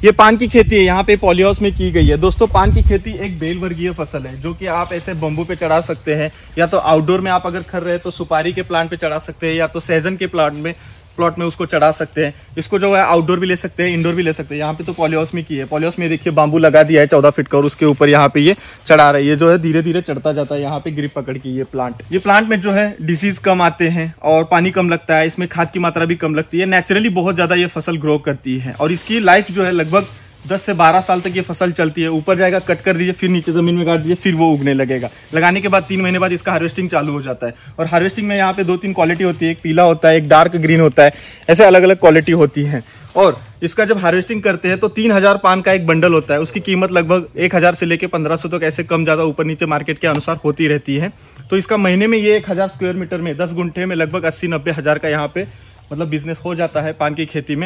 ये पान की खेती है, यहाँ पे पॉलीहाउस में की गई है। दोस्तों, पान की खेती एक बेल वर्गीय फ़सल है, जो कि आप ऐसे बम्बू पे चढ़ा सकते हैं, या तो आउटडोर में आप अगर कर रहे हैं तो सुपारी के प्लांट पे चढ़ा सकते हैं, या तो सहजन के प्लांट में प्लॉट में उसको चढ़ा सकते हैं। इसको जो है आउटडोर भी ले सकते हैं इंडोर भी ले सकते हैं। यहाँ पे तो पॉलीहाउस में की है। पॉलीहाउस में देखिए बांबू लगा दिया है चौदह फीट का और उसके ऊपर यहाँ पे ये चढ़ा रही है। जो है धीरे धीरे चढ़ता जाता है। यहाँ पे ग्रिप पकड़ के ये प्लांट ये प्लांट में जो है डिज़ीज़ कम आते हैं और पानी कम लगता है। इसमें खाद की मात्रा भी कम लगती है। नेचुरली बहुत ज़्यादा ये फ़सल ग्रो करती है। और इसकी लाइफ जो है लगभग 10 से 12 साल तक ये फ़सल चलती है। ऊपर जाएगा कट कर दीजिए, फिर नीचे ज़मीन में काट दीजिए, फिर वो उगने लगेगा। लगाने के बाद, तीन महीने बाद इसका हार्वेस्टिंग चालू हो जाता है। और हार्वेस्टिंग में यहाँ पे दो तीन क्वालिटी होती है। एक पीला होता है, एक डार्क ग्रीन होता है। ऐसे अलग अलग क्वालिटी होती है। और इसका जब हार्वेस्टिंग करते हैं तो तीन हज़ार पान का एक बंडल होता है। उसकी कीमत लगभग एक हज़ार से लेकर पंद्रह सौ तक ऐसे कम ज़्यादा ऊपर नीचे मार्केट के अनुसार होती रहती है। तो इसका महीने में ये एक हज़ार स्क्वायर मीटर में, दस गुंठे में लगभग अस्सी नब्बे हज़ार का यहाँ पे मतलब बिज़नेस हो जाता है पान की खेती में।